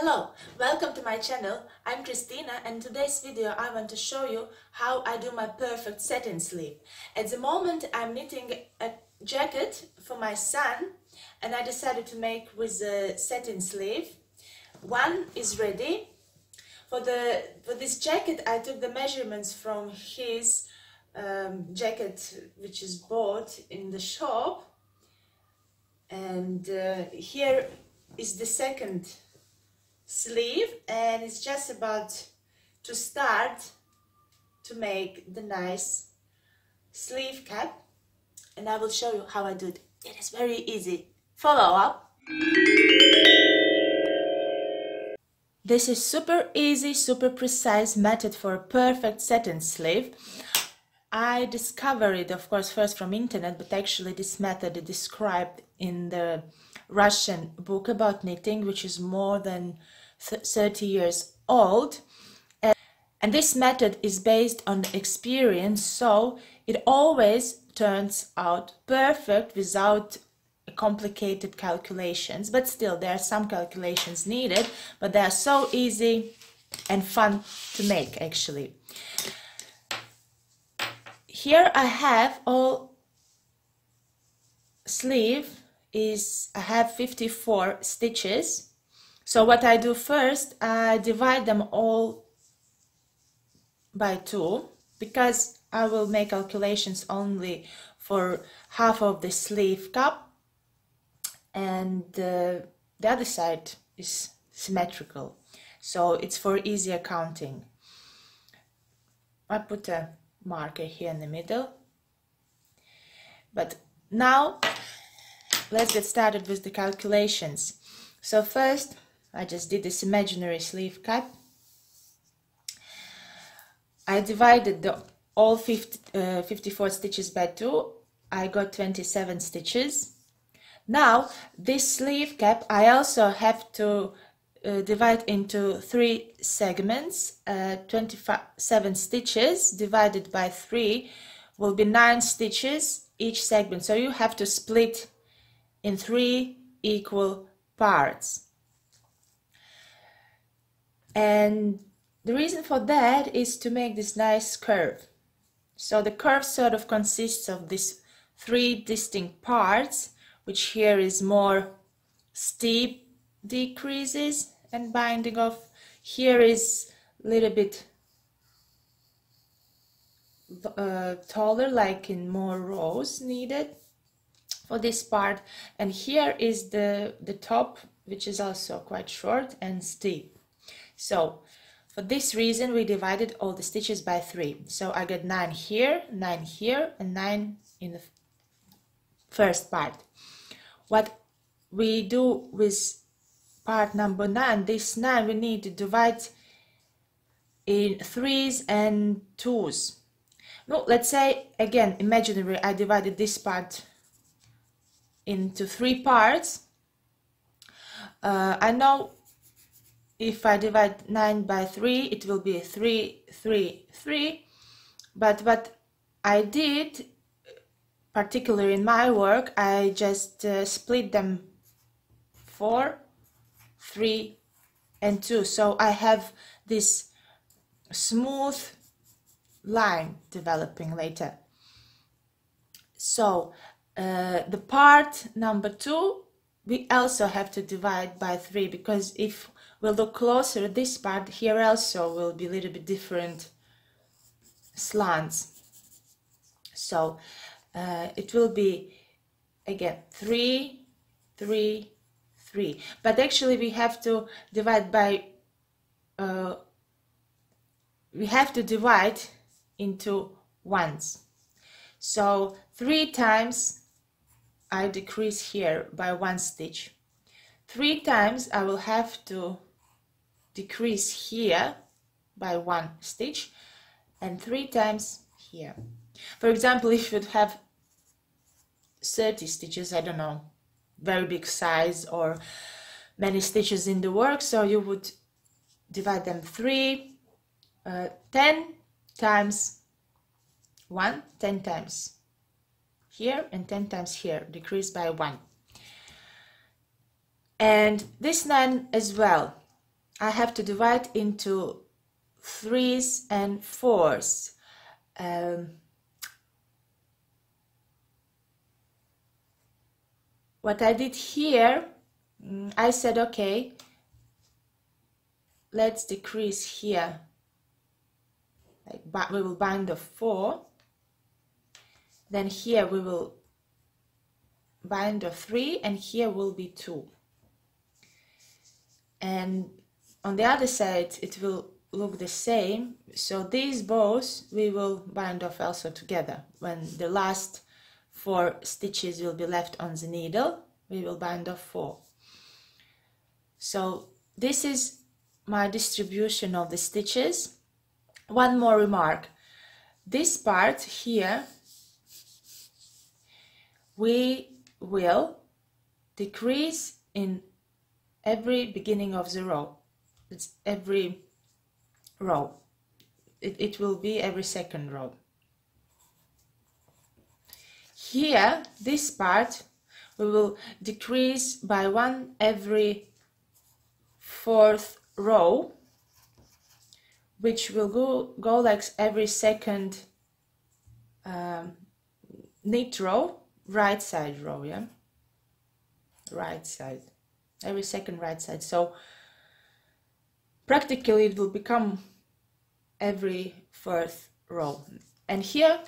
Hello, welcome to my channel. I'm Kristina and today's video I want to show you how I do my perfect set-in sleeve. At the moment I'm knitting a jacket for my son and I decided to make with a set-in sleeve. One is ready. For, the, for this jacket I took the measurements from his um, jacket which is bought in the shop and uh, here is the second sleeve and it's just about to start to make the nice sleeve cap and I will show you how I do it. It is very easy. Follow up. This is super easy, super precise method for a perfect set-in sleeve. I discovered it, of course, first from internet, but actually this method is described in the Russian book about knitting, which is more than 30 years old. And this method is based on experience, so it always turns out perfect without complicated calculations. But still, there are some calculations needed, but they are so easy and fun to make actually. Here I have all sleeve is I have 54 stitches so what I do first, I divide them all by 2 because I will make calculations only for half of the sleeve cap and uh, the other side is symmetrical so it's for easier counting. I put a marker here in the middle but now let's get started with the calculations. So first I just did this imaginary sleeve cut. I divided the all 50, uh, 54 stitches by 2. I got 27 stitches. Now, this sleeve cap I also have to uh, divide into three segments. Uh, 27 stitches divided by 3 will be 9 stitches each segment. So you have to split in three equal parts. And the reason for that is to make this nice curve. So the curve sort of consists of these three distinct parts, which here is more steep decreases and binding off. Here is a little bit uh, taller, like in more rows needed for this part. And here is the, the top, which is also quite short and steep. So for this reason, we divided all the stitches by 3. So I get 9 here, 9 here, and 9 in the first part. What we do with part number 9, this 9 we need to divide in 3s and 2s. No, let's say, again, imaginary, I divided this part into three parts. Uh, I know if I divide 9 by 3 it will be 3 3 3 but what I did particularly in my work I just uh, split them 4 3 and 2 so I have this smooth line developing later. So uh, the part number 2 we also have to divide by 3 because if we'll look closer this part. Here also will be a little bit different slants. So uh, it will be again three three three. But actually we have to divide by uh, we have to divide into ones. So three times I decrease here by one stitch. Three times I will have to decrease here by one stitch and three times here. For example, if you would have 30 stitches, I don't know, very big size or many stitches in the work, so you would divide them three, uh, 10 times one, 10 times here and 10 times here, decrease by one. And this nine as well, I have to divide into threes and fours. Um, what I did here, mm, I said, okay, let's decrease here. Like, we will bind the four. Then here we will bind the three, and here will be two. And on the other side, it will look the same. So these bows we will bind off also together. When the last four stitches will be left on the needle, we will bind off four. So this is my distribution of the stitches. One more remark. This part here, we will decrease in every beginning of the row. It's every row. It, it will be every second row. Here, this part, we will decrease by one every fourth row, which will go, go like every second um, knit row, right side row, yeah? Right side, every second right side. So practically it will become every fourth row. And here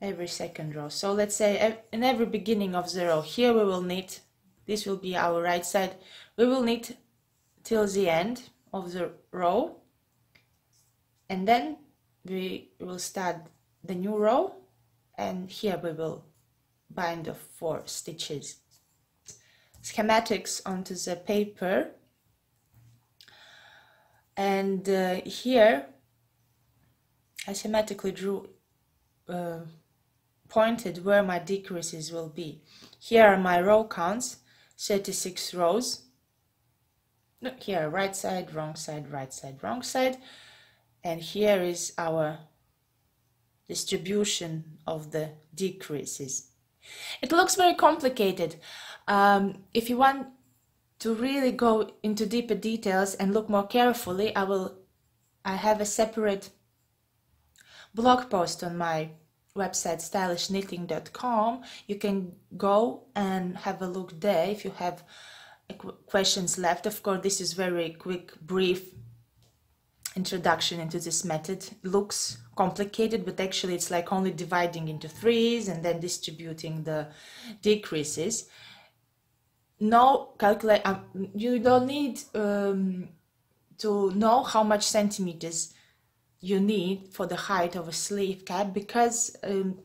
every second row. So let's say in every beginning of the row here we will knit this will be our right side we will knit till the end of the row. And then we will start the new row and here we will bind the four stitches. Schematics onto the paper and uh, here I schematically drew uh, pointed where my decreases will be. Here are my row counts, 36 rows. Here, right side, wrong side, right side, wrong side. And here is our distribution of the decreases. It looks very complicated. Um, if you want to really go into deeper details and look more carefully, I will I have a separate blog post on my website stylishknitting.com. You can go and have a look there if you have uh, questions left. Of course, this is very quick, brief introduction into this method. It looks complicated, but actually it's like only dividing into threes and then distributing the decreases no calculate um, you don't need um, to know how much centimeters you need for the height of a sleeve cap because um,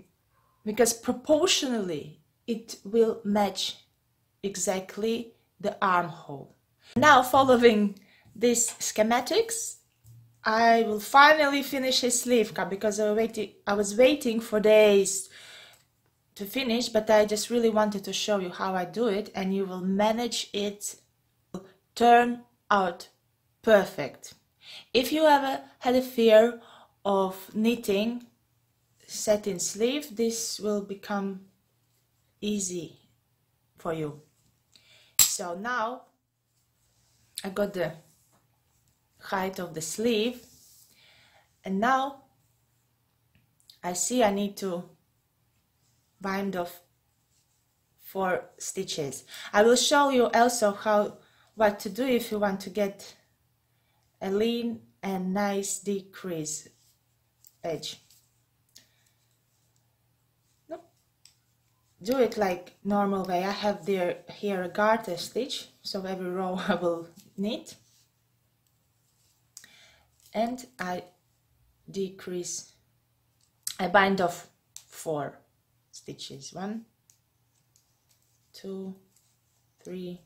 because proportionally it will match exactly the armhole. Now following these schematics I will finally finish his sleeve cap because I, waiting, I was waiting for days to finish, but I just really wanted to show you how I do it and you will manage it turn out perfect. If you ever had a fear of knitting set-in sleeve, this will become easy for you. So now I got the height of the sleeve and now I see I need to bind off four stitches. I will show you also how what to do if you want to get a lean and nice decrease edge. No. Do it like normal way. I have there here a garter stitch, so every row I will knit. And I decrease, I bind off four stitches. One two three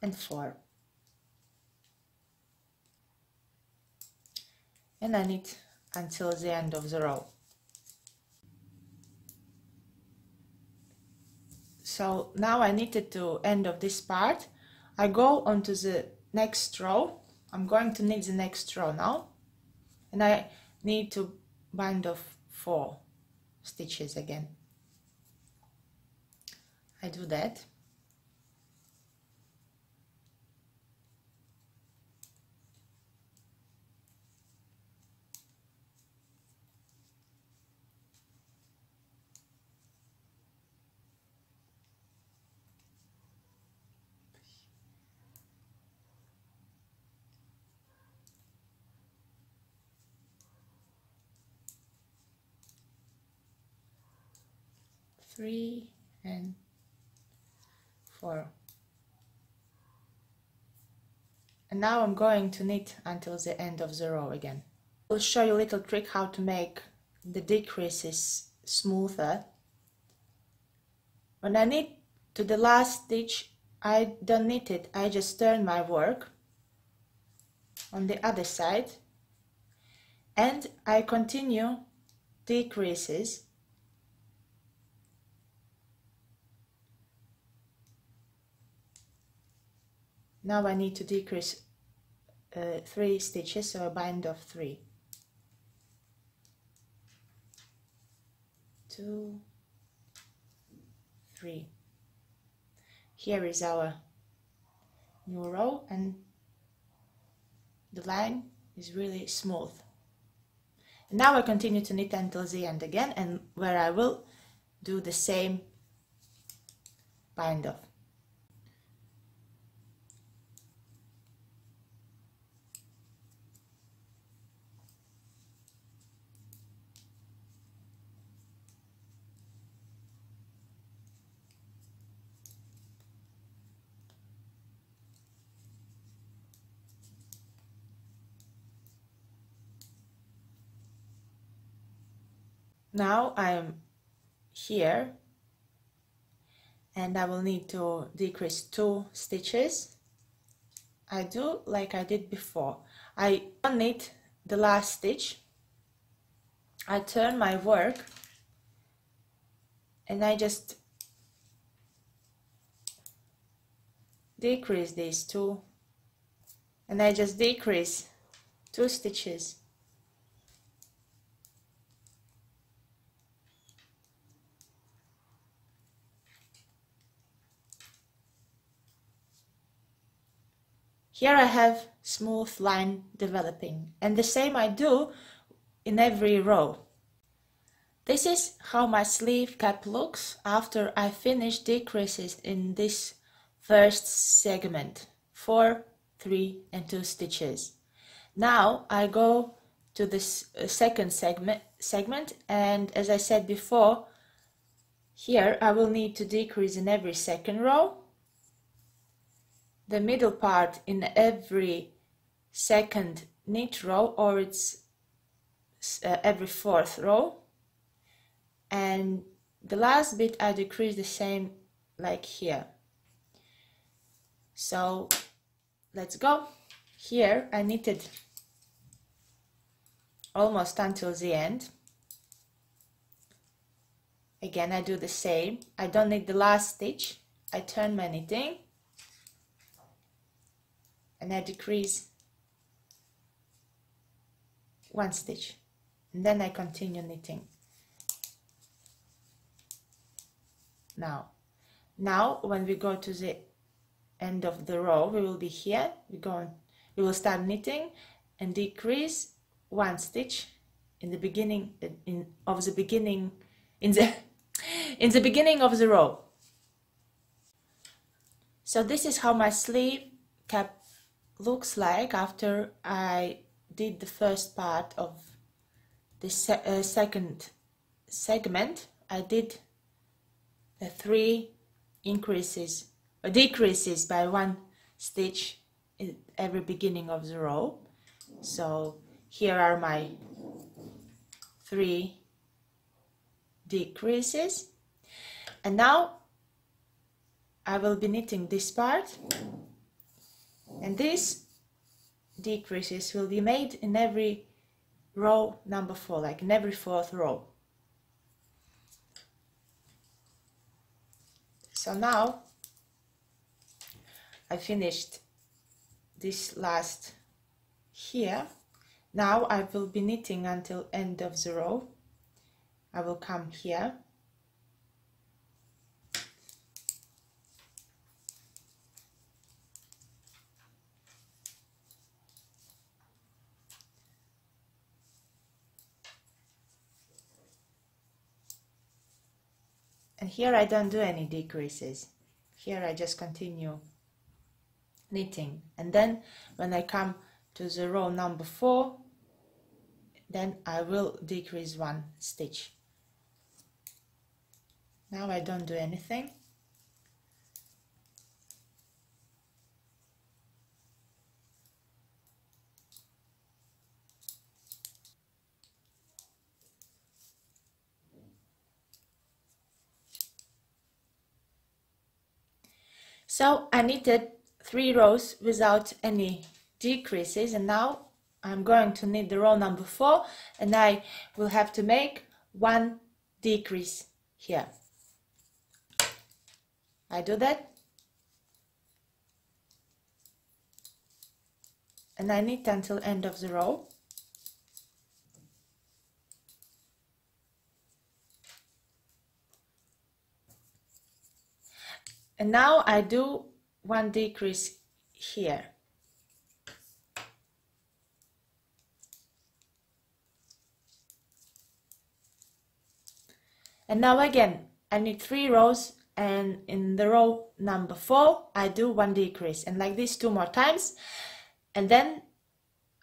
and four. And I knit until the end of the row. So now I knitted to end of this part. I go onto the next row. I'm going to knit the next row now. And I need to bind off four stitches again. I do that three and four. And now I'm going to knit until the end of the row again. I'll show you a little trick how to make the decreases smoother. When I knit to the last stitch I don't knit it. I just turn my work on the other side. And I continue decreases now I need to decrease uh, three stitches so a bind of three. Two three. Here is our new row and the line is really smooth. And now I continue to knit until the end again and where I will do the same bind off now I'm here and I will need to decrease two stitches. I do like I did before. I knit the last stitch. I turn my work and I just decrease these two. And I just decrease two stitches Here I have smooth line developing and the same I do in every row. This is how my sleeve cap looks after I finish decreases in this first segment, 4, 3 and 2 stitches. Now I go to this uh, second segment, segment and as I said before, here I will need to decrease in every second row the middle part in every second knit row or it's uh, every fourth row. And the last bit I decrease the same like here. So let's go. Here I knitted almost until the end. Again I do the same. I don't knit the last stitch. I turn my knitting and I decrease one stitch and then I continue knitting. Now now when we go to the end of the row we will be here. We go we will start knitting and decrease one stitch in the beginning in of the beginning in the in the beginning of the row. So this is how my sleeve cap looks like after I did the first part of the se uh, second segment I did the three increases or decreases by one stitch in every beginning of the row. So here are my three decreases. And now I will be knitting this part and these decreases will be made in every row number four like in every fourth row. So now I finished this last here. Now I will be knitting until end of the row. I will come here and here I don't do any decreases. Here I just continue knitting. And then when I come to the row number four then I will decrease one stitch. Now I don't do anything So I knitted three rows without any decreases and now I'm going to knit the row number four and I will have to make one decrease here. I do that and I knit until end of the row. And now I do one decrease here. And now again, I need three rows and in the row number four, I do one decrease and like this two more times. And then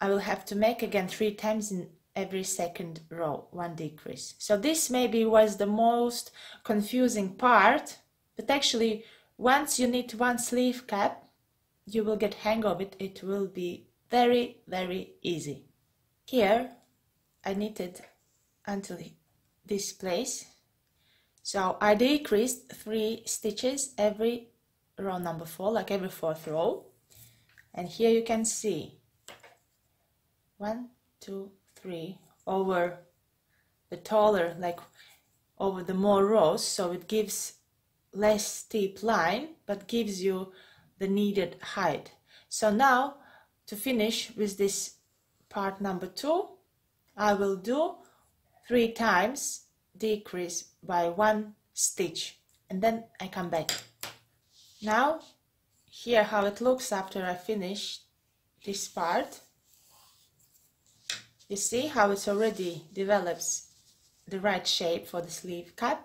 I will have to make again three times in every second row, one decrease. So this maybe was the most confusing part, but actually once you knit one sleeve cap, you will get hang of it. It will be very, very easy. Here, I knitted until this place. So I decreased three stitches every row number four, like every fourth row. And here you can see one, two, three over the taller, like over the more rows. So it gives less steep line but gives you the needed height. So now to finish with this part number two I will do three times decrease by one stitch and then I come back. Now here how it looks after I finish this part. You see how it already develops the right shape for the sleeve cut.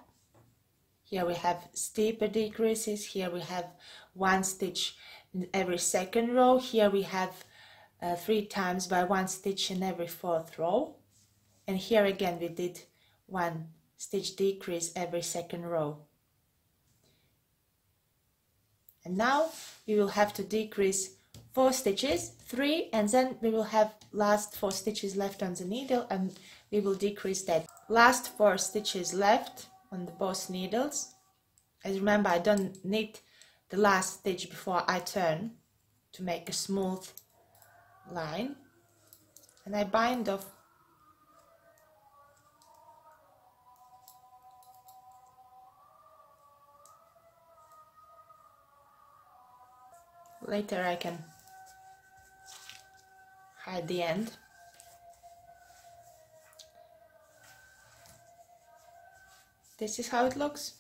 Here we have steeper decreases. Here we have one stitch in every second row. Here we have uh, three times by one stitch in every fourth row. And here again we did one stitch decrease every second row. And now we will have to decrease four stitches, three, and then we will have last four stitches left on the needle and we will decrease that. Last four stitches left on the both needles. As remember, I don't knit the last stitch before I turn to make a smooth line. And I bind off later I can hide the end this is how it looks.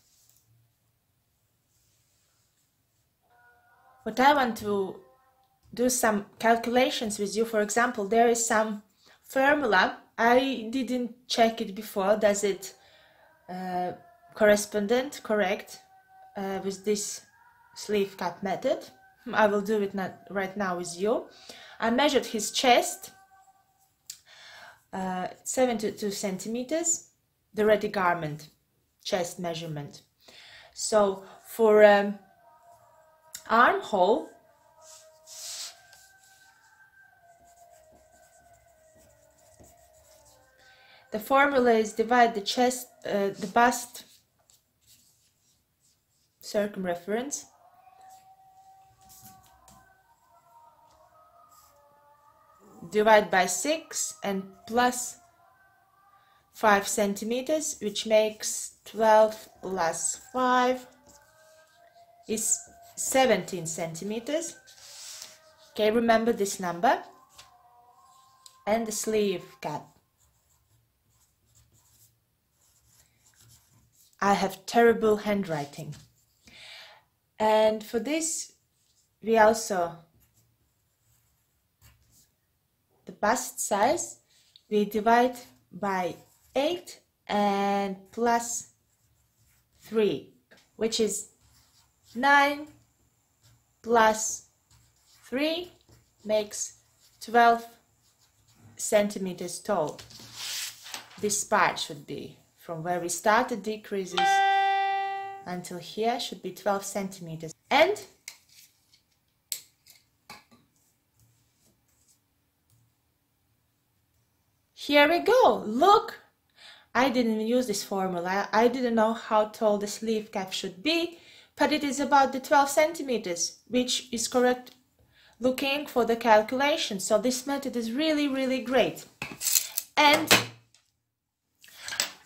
What I want to do some calculations with you, for example, there is some formula. I didn't check it before. Does it uh, correspondent correct uh, with this sleeve cut method? I will do it not right now with you. I measured his chest, uh, 72 centimeters, the ready garment chest measurement. So for um, armhole, the formula is divide the chest, uh, the bust circumference divide by 6 and plus 5 centimeters which makes 12 plus 5 is 17 centimeters. Okay remember this number. And the sleeve cap. I have terrible handwriting. And for this we also the bust size we divide by 8 and plus 3, which is 9 plus 3 makes 12 centimeters tall. This part should be from where we started decreases until here should be 12 centimeters and here we go look I didn't use this formula. I didn't know how tall the sleeve cap should be but it is about the 12 centimeters which is correct looking for the calculation. So this method is really really great. And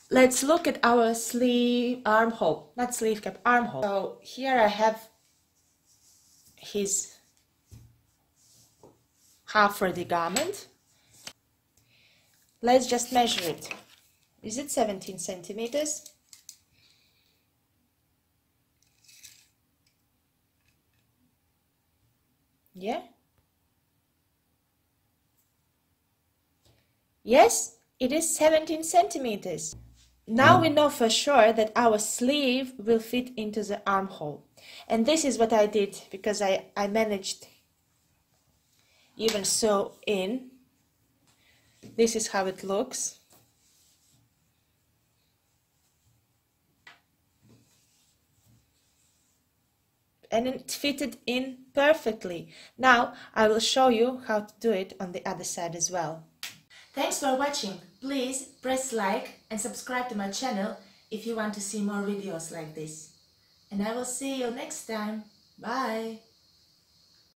let's look at our sleeve armhole not sleeve cap armhole. So here I have his half ready garment. Let's just measure it is it 17 centimeters yeah yes it is 17 centimeters now we know for sure that our sleeve will fit into the armhole. And this is what I did because I, I managed even sew in. This is how it looks. And it fitted in perfectly. Now I will show you how to do it on the other side as well. Thanks for watching. Please press like and subscribe to my channel if you want to see more videos like this. And I will see you next time. Bye.